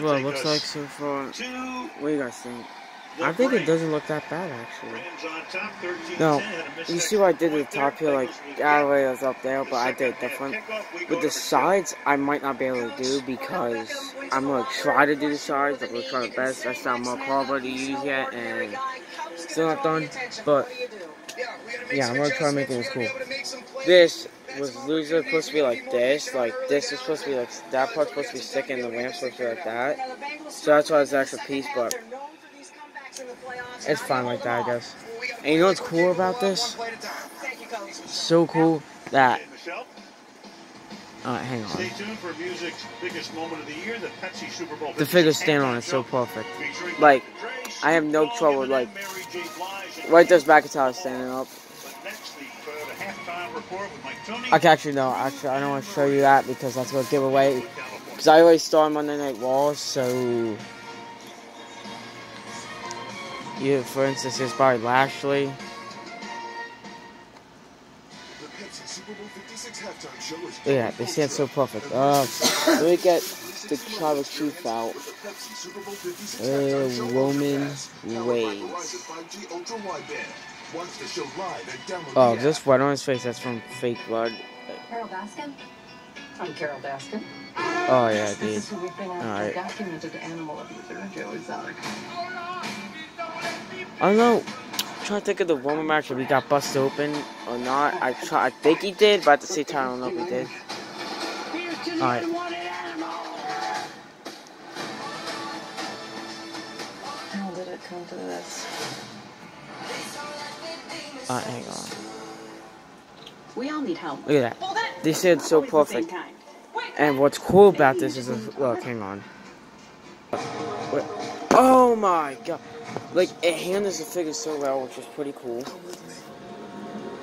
Well, it looks like so far. What do you guys think? I think it doesn't look that bad actually. No, you see what I did at the top here, like alleyway was up there, but I did the front. With the sides, I might not be able to do because I'm gonna try to do the sides. I'm gonna try my best. That's not more carbon to use yet, and still not done. But yeah, I'm gonna try making this cool. This was usually supposed to be like this, like this is supposed to be like that part's supposed to be thick and the ramp's supposed to be like that. So that's why it's an extra piece, but it's fine like that, I guess. And you know what's cool about this? so cool that. Alright, hang on. Stay tuned for music's biggest moment of The year the pepsi the figure stand on is so perfect. Like, I have no trouble, like, right there's McIntyre standing up. Okay, actually, no, actually, I don't want to show you that because that's going to give away. Because I always start Monday Night Wars, so you, for instance, here's Bobby Lashley. Yeah, they stand so perfect. Uh, let me get the Tribal Chief out. Uh, Roman Reigns. Oh, this blood on his face, that's from fake blood. Carole Baskin? I'm Carole Baskin. Oh, yeah, dude. Alright. Documented animal abuser, Joey Exotic. Uh, I don't know. I'm trying to think of the Roman match if he got busted open or not. I try. I think he did, but at the same time, I don't know if he did. Alright. How did it come to this? Uh, hang on. We all need help. Look at that. They said so perfect. And what's cool about this is, a, look, hang on. Wait. Oh my god. Like, it handles the figure so well, which is pretty cool.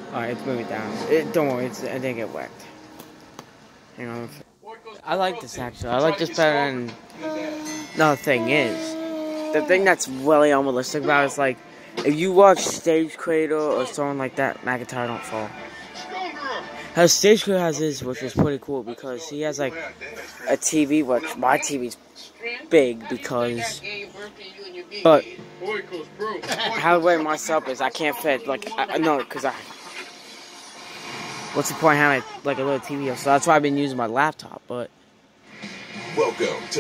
Alright, let's move it down. It, don't worry, it's, it didn't get whacked. Hang on. I like this actually. I like this better than. No, the thing is, the thing that's really unrealistic about it is like, if you watch Stage Cradle or someone like that, McIntyre don't fall. How Stage Cradle has his, which is pretty cool because he has like a TV, which my TV's big because. But how the way myself is, I can't fit like I, no, because I. What's the point having like a little TV? So that's why I've been using my laptop. But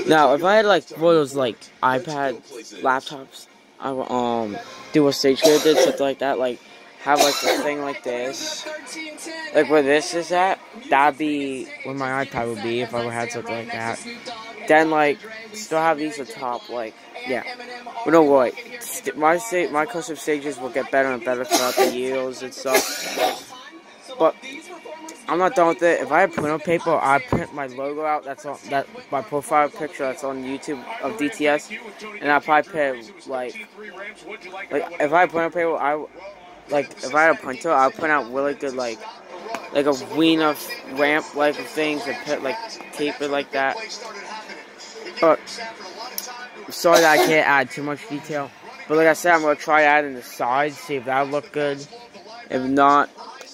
now, if I had like one of those like iPad laptops, I um do a stage cradle did something like that, like have like a thing like this, like where this is at. That'd be where my iPad would be if I would had something like that. Then like still have these on top, like yeah. But no wait, my sta my custom stages will get better and better throughout the years and stuff. But I'm not done with it. If I print on paper, I print my logo out. That's on that my profile picture. That's on YouTube of DTS, and I probably put like like if I print on paper, I like if I had a printer, I'd print out really good like like a ween of ramp like of things and put like tape it like that. But sorry that I can't add too much detail. But like I said, I'm gonna try adding the sides, see if that look good. If not,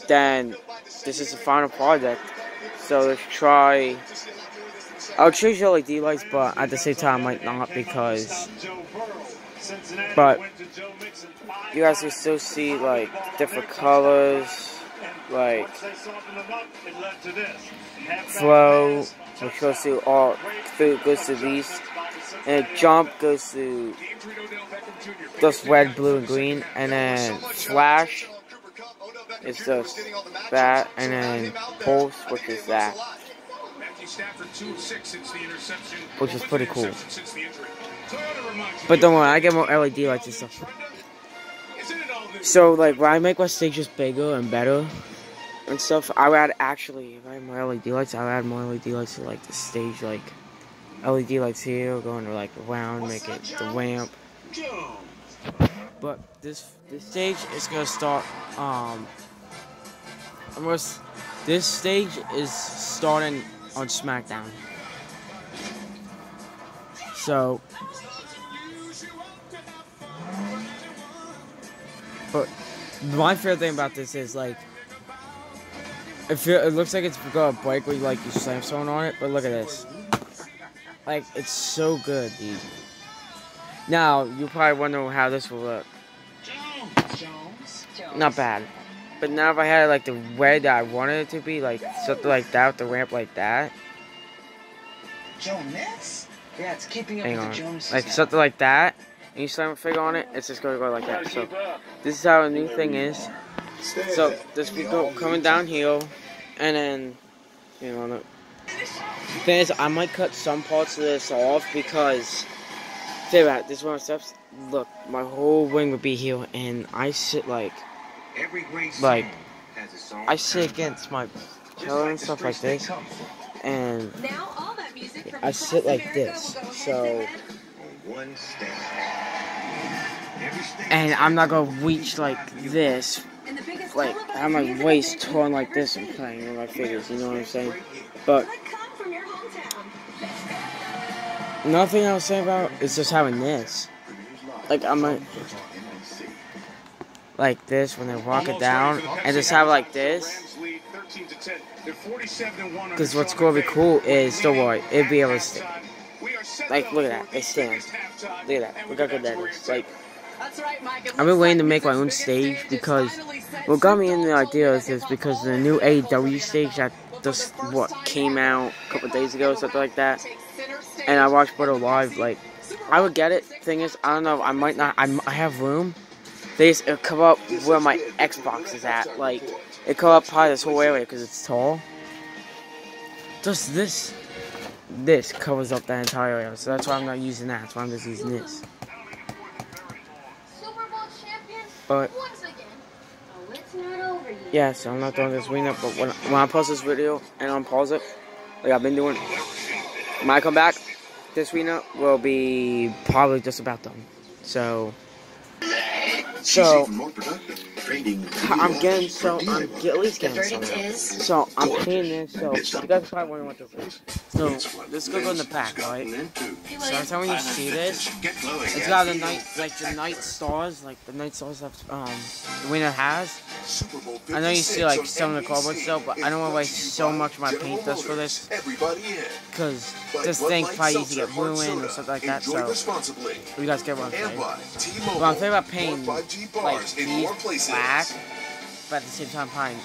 then this is the final project. So let's try. I'll choose LED lights, but at the same time, I might not because. But you guys can still see like different colors, like flow, which goes to all food goes to these, and jump goes to just red, blue, and green, and then flash is just that, and then pulse, which is that. Which is pretty cool. But don't worry, I get more LED lights and stuff. So, like, when I make my stages bigger and better and stuff, I would add, actually, if I had more LED lights, I would add more LED lights to, like, the stage, like, LED lights here, going, to, like, around, make it the ramp. But this this stage is gonna start. Um, I'm this stage is starting on SmackDown. So, but my favorite thing about this is like, it feel it looks like it's got a break where you like you slam someone on it. But look at this. Like, it's so good, dude. Now, you probably wonder how this will look. Not bad. But now if I had it like the way that I wanted it to be, like something like that with the ramp like that. Jonas? Yeah, it's keeping up Hang with on. the Joneses. Like now. something like that. And you slam a figure on it, it's just gonna go like that. So this is how a new thing is. So this will go coming downhill and then you know look. Thing is I might cut some parts of this off because think about it, this one steps look, my whole wing would be here and I sit like Like, has a song I sit against my pillow and stuff like this and Now all that music from I sit like this, so- hand in hand. on one stage. Every stage and I'm not gonna reach like this And the biggest like I have my waist torn like this and playing with my fingers. you know what I'm saying? But nothing come from your hometown. another thing I was saying about is just having this. Like I'm a, like this when they walk it down and just have it like this. Because what's gonna be cool is don't worry, it'll be able to stand. Like look at that, it stands. Look at that, look how good that is. Like That's right, Mike. It I've been waiting to make my own stage because what got me in the idea is it is up. because the new AEW stage that just what came out a couple days ago, something like that. Take center stage. and I watched Butter Live, like, I would get it. Thing is, I don't know, I might not, I, I have room. They just uh, it'll come up where my Xbox is at. Like, it come up probably this whole area because it's tall. Just this, this covers up that entire area. So that's why I'm not using that. That's why I'm just using this. Super Bowl champion But, yeah, so I'm not doing this arena, but when, when I post this video and unpause it, like I've been doing, when I come back, this arena will be probably just about done. So, so, I'm getting so I'm get, at least getting some. So I'm paying this. So you guys probably wondering what this is. So this is gonna go in the back, right? So every time when you see this, it's got the night like the night stars, like the night stars that um the winner has. I know you see like some of the cardboard stuff, but I don't want to waste so much of my paint just for this Everybody in. because Buy this Bud thing probably easy to get Hard ruined or Soda. something like that. So responsibly. you guys get what I'm saying. by Well, I'm thinking about painting like these black, but at the same time probably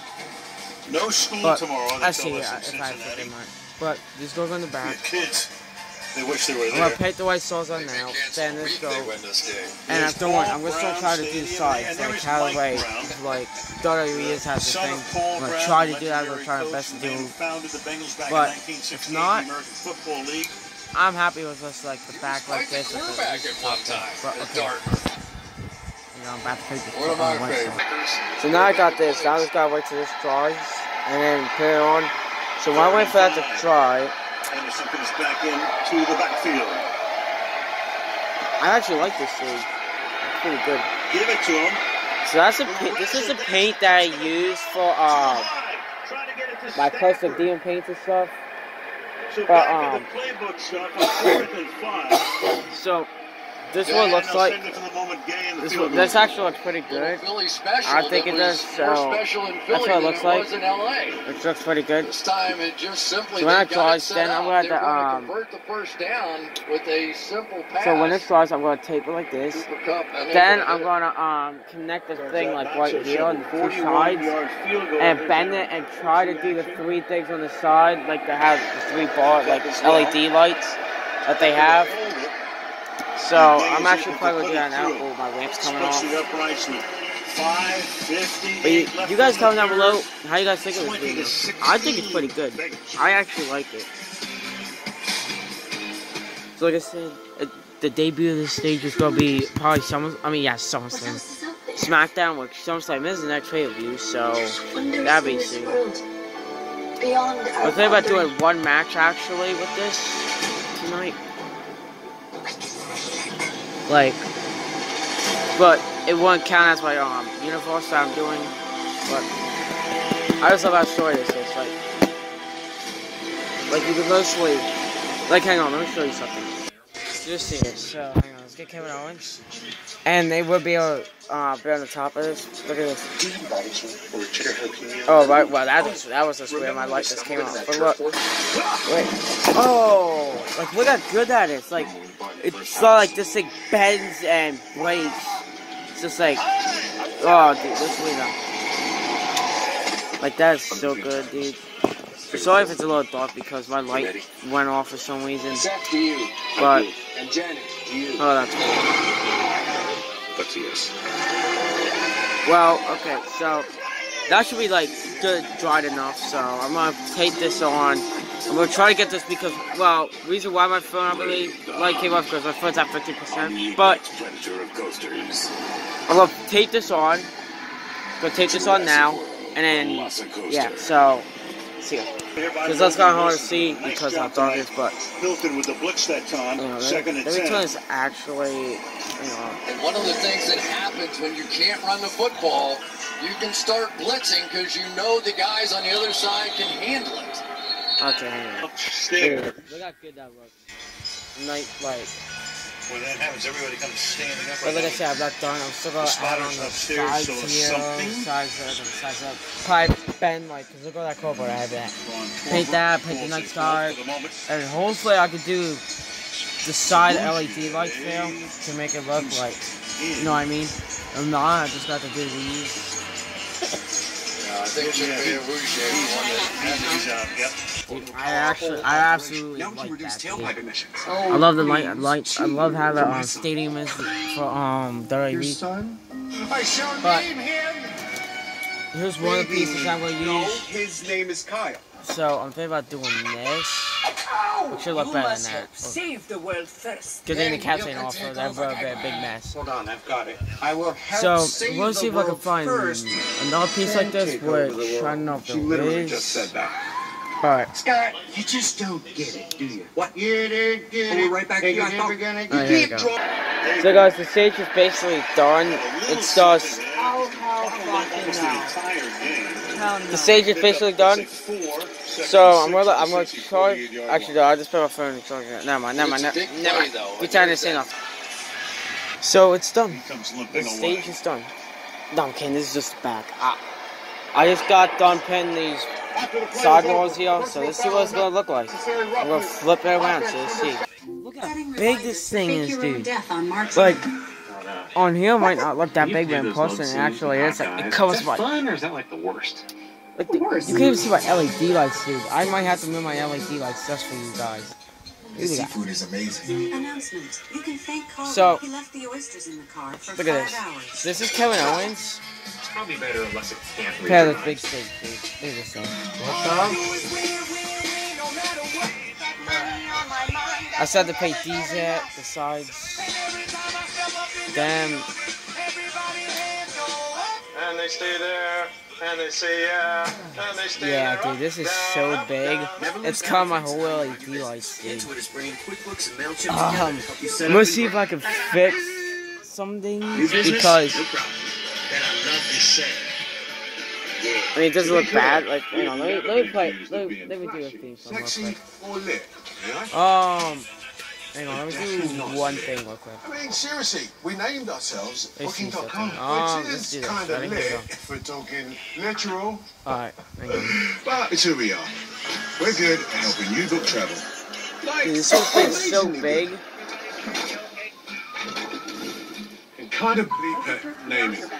No school But tomorrow. I see yeah, if I them on. But these go in the back. Kids, they wish they were there. I'm gonna paint the white sauce on now. Then this go. And I'm I'm gonna still try to do sides, like how the like WWE has the thing. I'm gonna try to do that. I'm gonna try my best to do. But if not, I'm happy with just like the back like this. With the, with the top thing. But okay. You know, I'm about to paint the on the white sauce. So now I got this. Now I just gotta wait till this dries and then put it on. So when I went for that to dry, Anderson comes back in to the backfield. I actually like this thing. It's pretty good. Give it to him. So that's a pa- this is a paint that I use for uh Trying to get it to my Stafford. custom DM paints and stuff. So but, um, the playbook stuff. Fourth and five. So this Yeah, one looks like send it to the moment Gay in the this one, this actually looks pretty good. Philly special. I think that it does, so special in that's what it than looks it like. was in LA. It looks pretty good. This time it just simply So when they it dries, it set then I'm gonna to, gonna um, convert the first down with a simple pass. So when it dries, I'm gonna tape it like this. Cooper Kupp, and they're Then I'm gonna um connect this thing like right here on the two sides. yard field goal. and bend it and try to do the three things on the side, like they have the three bar, like LED lights that they have. So I'm actually probably gonna do that now. Oh, my lamp's coming Splits off. the uprights with 550. But you, you guys comment down below how you guys think of this video. I think it's pretty good. I actually like it. So like I said, it, the debut of this stage is gonna be probably Summer. I mean, yeah, What SummerSlam. else is out there? SmackDown, which SummerSlam is the next pay per view. So that'd be in this soon. world, I our was thinking about doing one match actually with this tonight. Like, but it won't count as my um universe that I'm doing. But I just love how story this is. Like, like you can mostly, like, hang on, let me show you something. just see on, let's get Kevin Owens, and they would be able to uh, be on the top of this. Look at this. Oh right, well that was that was just weird. My light just came on. But look, wait. Oh, like look how good that is. Like it's not like this thing bends and breaks. It's just like, oh dude, this Lena. Like that is so good, dude. Sorry if it's a little dark because my light went off for some reason. Zach, to you. But And Janet, oh, that's cool. But yes. Well, okay, so that should be like good, dried enough. So I'm gonna take this on. I'm gonna try to get this because, well, reason why my phone I believe light came off because my phone's at 50%. But Predator of coasters. I'm gonna take this on. Gonna take this on now, and then yeah. So see ya. Because that's kind of hard to see because how dark it is, but Hilton with the blitz that time. you know, Second let, and let me ten. it's actually, you know, And one of the things that happens when you can't run the football, you can start blitzing because you know the guys on the other side can handle it. okay, hang on. There. Look how good that looks. Night light. When that happens, everybody comes standing up. But like I said, I'm not done. I'm still gonna add on the sides so here, something- sides the sides up. Probably bend like, cause look at that cardboard I have that. Paint that, paint the night star, and hopefully I could do the side LED lights there to make it look like, you know what I mean? If not, I just got to do these. Uh, I think Chip Rouge one that Yep. I actually, I absolutely Now like that. tailpipe emissions. I love the light, light. I love how the um, stadium is for um WWE. son? I shall But- name him. Here's one of the pieces I'm gonna No, use. his name is Kyle. So I'm thinking about doing this. It should look better than that. Save the world first. Good thing the cats ain't off, so that would be a big mess. Hold on, I've got it. I will help So save we'll the see if I can find first, another piece like this, take over the which I don't know if She literally is. just said that. Alright. Scott, you just don't get it, do you? What? You didn't get Oh, it. right back and here, you're I thought- never gonna Oh, you here we keep go. drawing. So guys, the stage is basically done. It's just Oh, how fucking now. The stage is basically done. So I'm gonna I'm gonna try. Actually, no, I just put my phone in charge. Never mind. Never mind. It's a Never, big never play, mind. though. Pretend to say nothing. So it's done. The stage is done. No, I'm kidding. This is just the back. I, I just got done pinning these side walls here, so let's see what it's gonna look like. I'm gonna flip it around so let's see. Look how big this thing is, dude. Like on here might not look that big, but in person it actually is. Like, it covers my fun or is that like the worst? like the, worst. you can't even see my LED lights, dude. I might have to move my LED lights just for you guys. This at that. seafood is amazing. Announcement. You can thank Carl. So- he left the oysters in the car for Look at five this. hours. This is Kevin Owens. It's probably better unless it can't read Compare your this big eyes. stage, dude. Look at this thing. I still have to paint these yet, the sides. Them. And they stay there, and they say yeah, and they stay Yeah, there. dude, this is so big. It's caught my whole LED lights, dude. Into it is and MailChimp Um, together to help you set I'm gonna see if I can fix some things New business? because No problem. Then I love to say. I mean it doesn't look bad. Like, you know, let me let me play. Let me, let me do a theme song real Sexy or lit? Um, hang on, let me do one thing real quick. I mean, seriously, we named ourselves Booking.com. Um, which is kind of lit if we're talking literal. Alright, hang on. But it's who we are. We're good at helping you book travel. Like, Dude, this whole thing's so big. And kind of bleep it.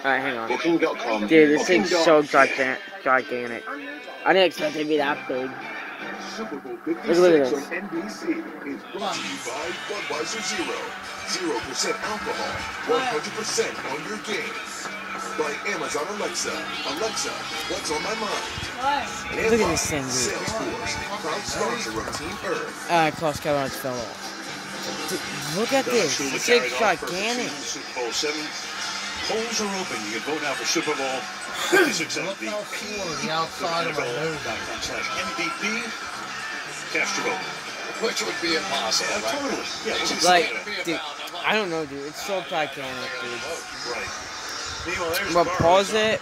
Alright, hang on. Booking.com. Dude, this thing's so gigantic. gigantic. I didn't expect it to be that big. Super Bowl Look at 56 this. on NBC is brought to you by Budweiser Zero. Zero percent alcohol, 100% on your games. By Amazon Alexa. Alexa, what's on my mind? And Look at this thing, dude. Salesforce, proud sponsor of Team Earth. Uh, Klaus Kevin fell off. Dude, look at this. This thing's gigantic. Super Bowl seven. Polls are open. You can vote now for Super Bowl 56 MVP. the outside of my nose. NFL.com slash MVP. Cast. Which would be impossible, Yeah, right? totally. Yeah, this is Like, It'd dude, about a month. I don't know, dude. It's so gigantic, dude. right. I'm gonna pause on the it.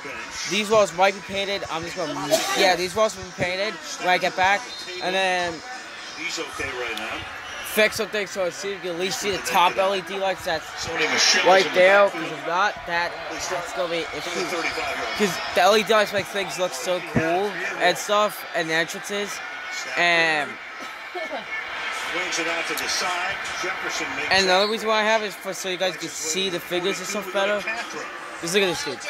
These walls might be painted. I'm just gonna, yeah, these walls will be painted when I get back. And then He's okay right now. fix something so it's you can at least see the top LED lights that's Sony Michel's right there. Because if not, that that's gonna be issue. Because the LED lights make things look so cool and stuff, and the entrances. And Swings it out to the side. Jefferson makes and the other reason why I have is for so you guys can see the figures and stuff better. Just look at this dude.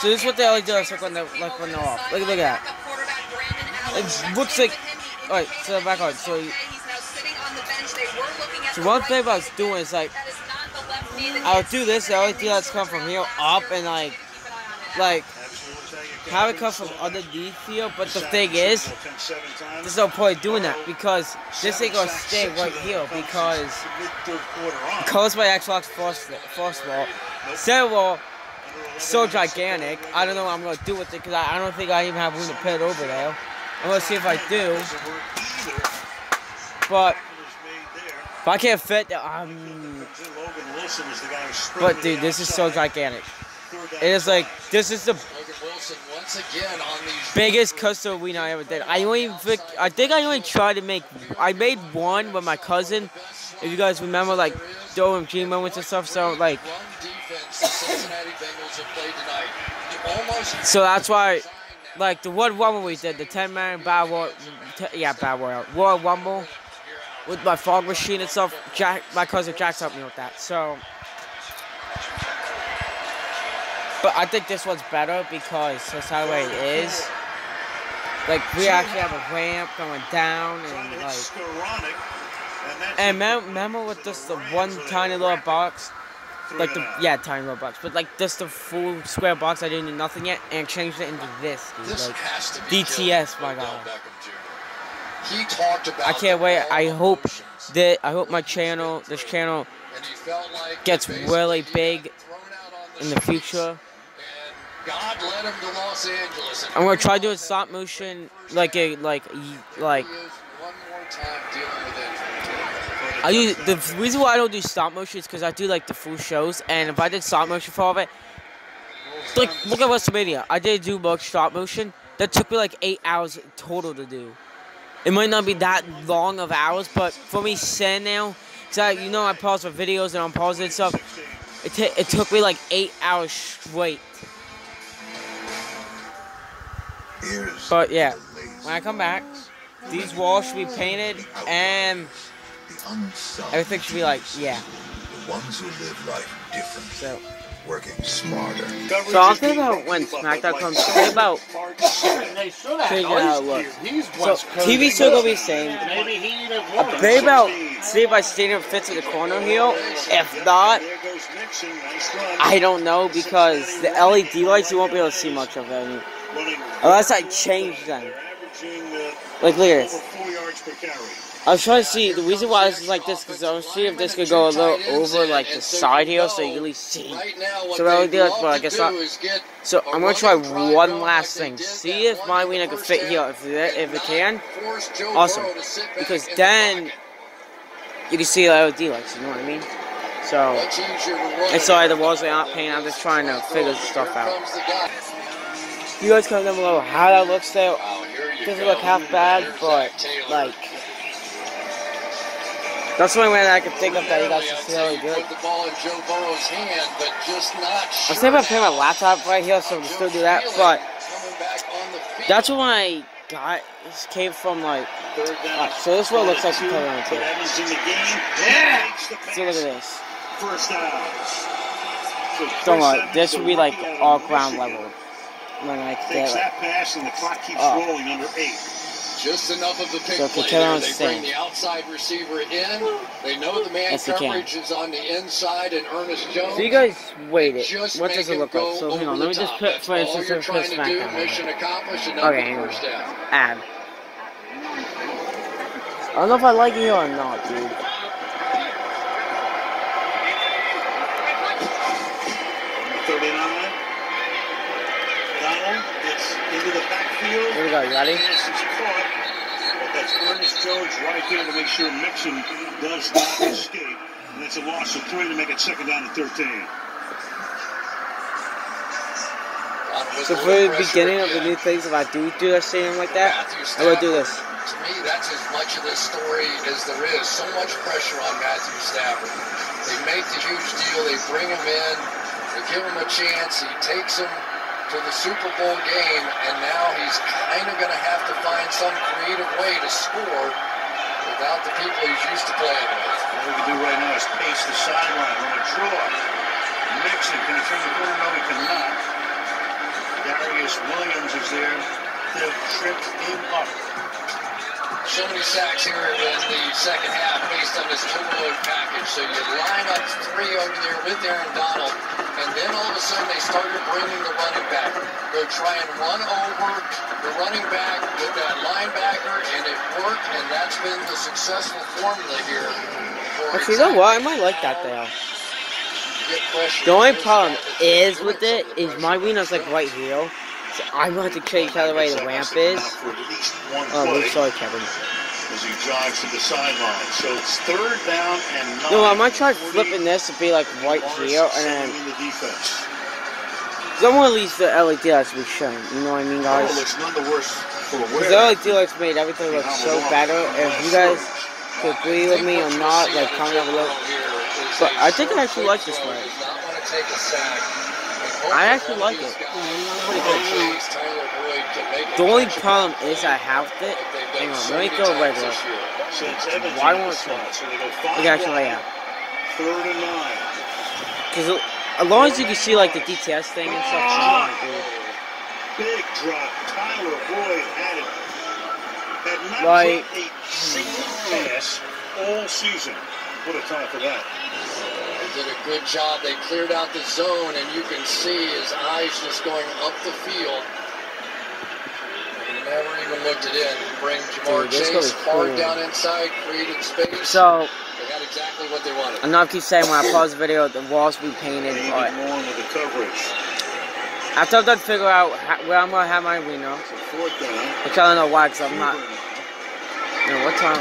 So this is what the LED lights look when they're like when they're off. Look, look at that. It looks like. Alright, so back on. So, so one thing I was doing is like I'll do this. The LED lights come from here up and like like have it come from underneath here. But the thing is, there's no point doing that because this ain't gonna stay right here because because my Xbox first first of all, second of all, so gigantic. I don't know what I'm gonna do with it because I, I don't think I even have room to put it over there. I'm gonna see if I do, but if I can't fit, there, um. But dude, this is so gigantic. It is like this is the Wilson once again on these biggest custom arena I ever did. I only think I think I only tried to make I made one with my cousin. If you guys remember like the OMG moments and stuff, so like run defense the Cincinnati Bengals have played tonight. So that's why like the one rumble we did, the ten man battle yeah battle royal, Royal Rumble with my fog machine and stuff. Jack, my cousin Jack's helped me with that. So, but I think this one's better because that's how it is. Like we actually have a ramp going down and like. And mem- remember with just the one tiny little box, like the yeah tiny little box, but like just the full square box I didn't do nothing yet, and changed it into this, dude. this Like has to be DTS, my God. He talked about I can't wait. I hope that I hope my channel, this channel, and he felt like gets really big got thrown out on in the future. God led him to Los Angeles. and I'm gonna try was stop motion, like a like like. He is one more time dealing with injury. I use the reason why I don't do stop motion is because I do like the full shows, and if I did stop motion for all of it, like look at WrestleMania, I did do much stop motion. That took me like eight hours total to do. It might not be that long of hours, but for me sitting now, cause I, you know I pause for videos and I'm pausing and stuff. It, it took me like eight hours straight. But yeah, when I come back, these walls should be painted and everything should be like yeah. the ones who live life different, So. working smarter. So I'll think about when SmackDown comes. Think about They should have. figuring out how it looks. So TV still gonna be the same. Maybe he didn't A want bit about see if my stadium fits in the corner here. If not, There goes Mixon. Nice run. I don't know because the LED lights you won't be able to see much of it Unless I change them. Like look at this. I was trying to see the reason why this is like this because I was seeing if this could go a little over like the side here so you can at least see. So that would do it, but I to guess not. So I'm gonna try one last thing. See if my arena can fit here. If it, if it can, awesome. To Because then you can see the LED lights. You know what I mean? So. To. And sorry, the walls are not painted. I'm just trying to figure this stuff out. Comes the guy. You guys comment down below how that looks there. Wow, Doesn't look half bad, There's but like that's the only way that I can think of that you guys Really, can see say really you good. Put the ball in Joe Burrow's hand, but just not I sure. was thinking about putting my laptop right here, so we can still do that. But Coming back on the field. that's what my guy this came from. Like, Third down. alright, so this is what it looks like from color on Put too. The game. Yeah. Takes the See, look at this. First down. Don't Chris worry, this would be like rookie out of all ground level. When I Takes get that pass and the clock keeps Oh. rolling under eight. Just enough of the pick So if you play can there. They bring the outside receiver in. They know the man Yes, you can. coverage is on the inside, and Ernest Jones. so you guys wait it. just What does it look like? So hang on, let me just put That's for all instance you're the trying to do. SmackDown. Mission accomplished, and Okay, okay, hang on. first down. Add. I don't know if I like it or not, dude. 39. Donald gets into the backfield. Here we go, you ready? Pass is caught. But that's Ernest Jones right there to make sure Mixon does not escape. And it's a loss of three to make it second down and 13. So for the beginning of the new things, if I do do a stadium like that, I will do this. To me, that's as much of this story as there is. So much pressure on Matthew Stafford. They make the huge deal. They bring him in. They give him a chance. He takes him to the Super Bowl game, and now he's kind of going to have to find some creative way to score without the people he's used to playing with. What we can do right now is pace the sideline, run a draw. Mixon, can he turn the corner? No, he cannot. Darious Williams is there. They've tripped him up. So many sacks here in the second half based on this overload package. So you line up three over there with Aaron Donald, and then all of a sudden they started bringing the running back. Go try and run over the running back with that linebacker, and it worked, and that's been the successful formula here. Actually, you know what? I might like that though. The only problem is with it is my wiener's like right here. So I'm going to have to change how the way the ramp is. For at least one Oh, play I'm sorry, Kevin. as he jogs to the sideline. So it's third down and nine. No, I might try flipping this to be like right here, and then in the defense. cause I want at least the LED lights to be shown. You know what I mean, Oh, guys? looks none the worse for Because wear. the LED lights made everything look so better. If you guys could agree with me or not, like comment down below. But I think I actually like this one. I actually like it. The only problem is I have it. Hang on, let me go. Since Evans Why won't it? Look actually wide, layout. Third and. Because as long as you can see like the DTS thing and stuff, good. Hmm. Big drop. Tyler Boyd had it. Had not Like- a single pass all season. What a time for that. They did a good job. They cleared out the zone, and you can see his eyes just going up the field. He never even looked it in. Bring Ja'Marr Dude, Chase goes hard cool. down inside, created space. So they got exactly what they wanted. I know I keep saying when I pause the video, the walls be painted, David but Long with the coverage. after I'm done figure out how, where I'm gonna have my window, So fourth down. which I don't know why, because I'm not. You know what time?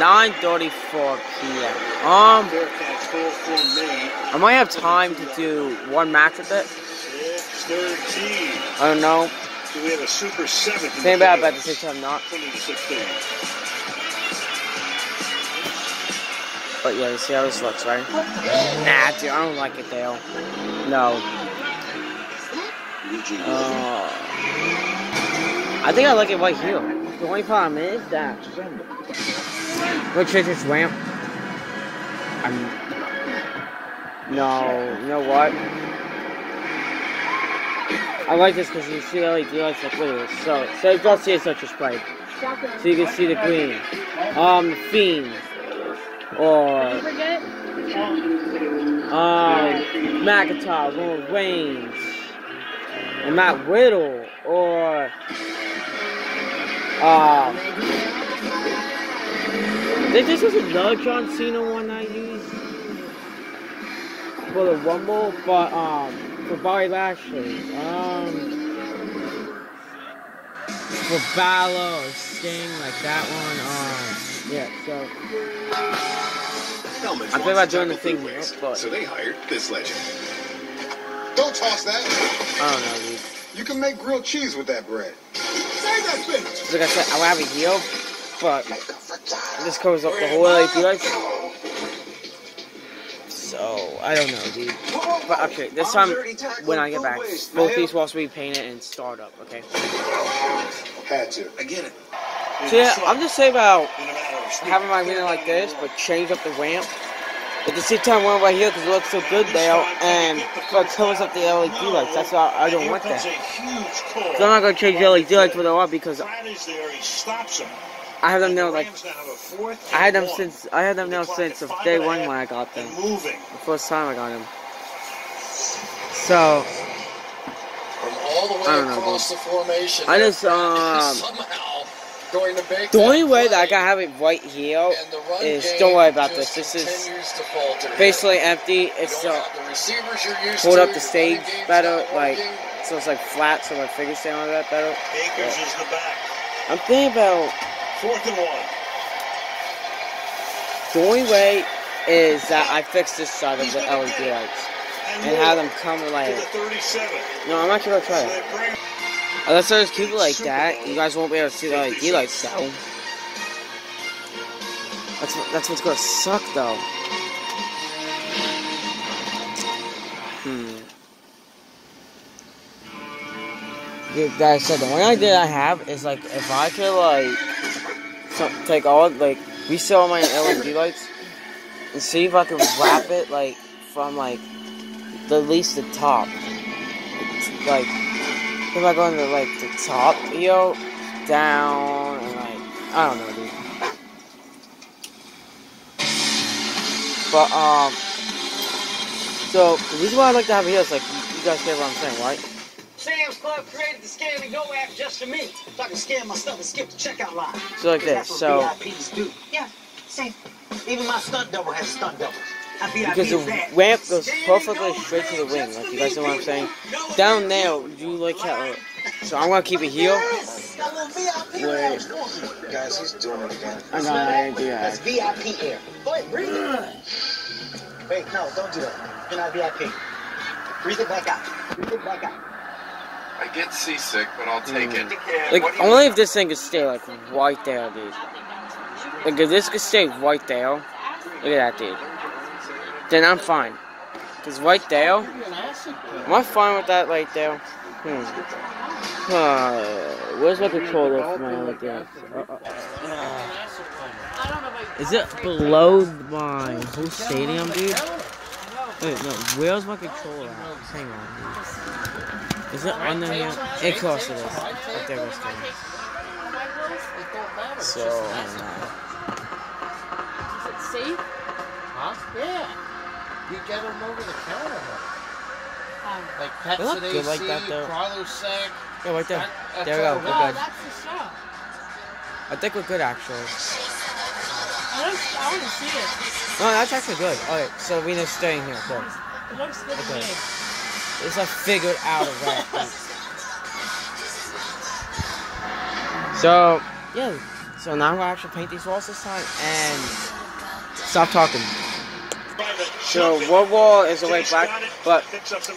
9:34 p.m. Um, I might have time to do one match with it. Six thirteen. I don't know. So we have a super seven. the about but at the same time not. 20 to 16. But yeah, you see how this looks, right? Nah, dude, I don't like it, Dale. No. Uh, I think I like it right here. The only problem is that. Let's change this ramp. I'm. No, you know what? I like this because you see the LED lights like look this. So, so you don't see it such a sprite. So you can see the green. Um, the Fiend. Or. Um, McIntyre, Roman Reigns. And Matt Riddle. Or. Um. This is another John Cena one I use for the Rumble, but um for Bobby Lashley, um for Balor or Sting, like that one, um yeah. So I think wants about doing the thing, food waste, but- so they hired this legend. Don't toss that. I don't know, dude. You can make grilled cheese with that bread. Save that spinach. Like I said, I'll have a here, but this covers up the whole LED lights. So I don't know, dude. But okay, this time when I get back, both these walls will be painted and start up. Okay. Had to. I get it. So yeah, I'm just saying about having my arena like this, but change up the ramp. At the same time, one right here because it looks so good there, and but covers up the LED lights. That's why I don't want that. Here comes a huge call. So I'm not gonna change the LED lights where they are because Pratt there. He stops him. I have them now like Rams now have a fourth I had them since I had them now since of day one when I got them. Moving. The first time I got them. So From all the way I don't know, across the formation. I just um somehow going to make the only way that I can have it right here and the run is don't worry about this. This is continues to falter here. basically empty. It's don't have the receivers you're used hold up the stage better, like so it's like flat, so my fingers stay on that better. Is the back. I'm thinking about Fourth and one. the only way is that I fix this side of the LED lights and have them come like. the 37. No, I'm not gonna try it. Unless I just keep it like that, you guys won't be able to see the LED lights though. That's what, that's what's gonna suck though. Hmm. Yeah, Like I said, the only idea I have is like if I could like so, take all like resell all my LED lights and see if I can wrap it like from like the least the top. It's, like if I go into like the top, yo, down and like I don't know, dude. But um, so the reason why I like to have is like you, you guys get what I'm saying, right? Sam's Club created the Scan and Go app just for me. So I can scan my stuff and skip the checkout line. So like this, That's what so VIPs do. Yeah, same. Even my stunt double has stunt doubles. I'm VIP because the is ramp goes perfectly straight to the wing, like you guys know what I'm saying. Down there, you like how. So I'm gonna keep it here. Wait, Guys, he's doing it again. I know I didn't That's. VIP air. Go ahead, breathe it. Wait, no, don't do that. You're not VIP. Breathe it back out. Breathe it back out. I get seasick, but I'll take it. Like only if this thing could stay like right there, dude. Like if this could stay right there, look at that, dude. Then I'm fine. Cause right there, am I fine with that right there? Hmm. Uh, where's my controller for my like that? Uh, uh, Is it below my whole stadium, dude? Wait, no. Where's my controller at? Hang on, dude. Is it under here? Of course it is. Right there, it's there. So, I don't know. Is it safe? Huh? Yeah. You get them over the counter. Um, like Pets They look at good like AC, that, though. Prilosec. Yeah, right there. That- There we go. all We're right. good. That's the show. I think we're good, actually. I, don't, I want to see it. No, that's actually good. Alright, so Rena's staying here. Good. It looks good to Okay. Me. It's like figured out of that. So, yeah. So now I'm gonna actually paint these walls this time and stop talking. So one wall is away black, but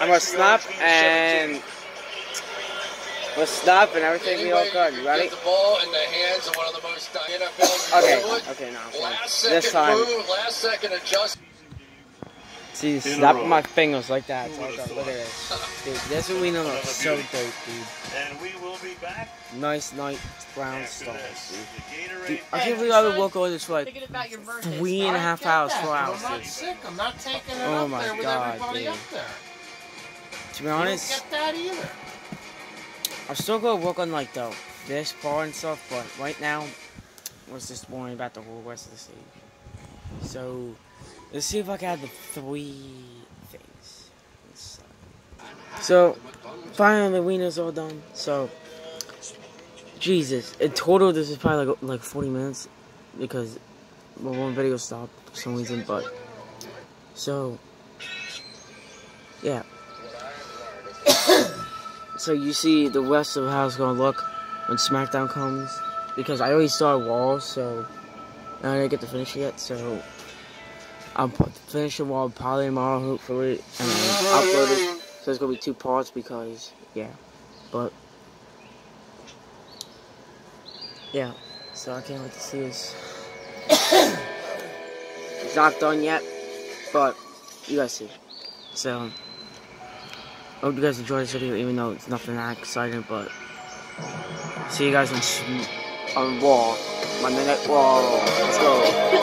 I'm gonna snap and we'll snap and everything be all good. You ready? Get the ball in the hands of one of the most NFL Okay, do okay, now. okay. Last This second time. See, snapping my fingers like that. It's all done. Look at this. Dude, this arena looks so dope, dude. And we will be back. Nice night brown stars, dude. dude. I can't believe I would walk over this for like Thinking about your birthday. three and a half hours, four hours, I'm not sick. I'm not taking it Oh up my there with God, everybody dude. up there. To be You don't honest, get that either. I'm still gonna work on like the this part and stuff, but right now, I was just worrying about the whole rest of the stage. So, let's see if I can add the three things. So, finally, the wiener's all done. So, Jesus, in total, this is probably like like 40 minutes because well, one video stopped for some reason, but so yeah. so you see the rest of how it's gonna look when SmackDown comes because I already started Walls, so I didn't get to finish yet. So I'll put, finish the wall probably tomorrow, hopefully, and then upload it. So it's gonna be two parts because yeah, but yeah. So I can't wait to see this. it's not done yet, but you guys see. So. I hope you guys enjoyed this video, even though it's nothing that exciting, but see you guys on, on Wall, my minute Wall. Let's go.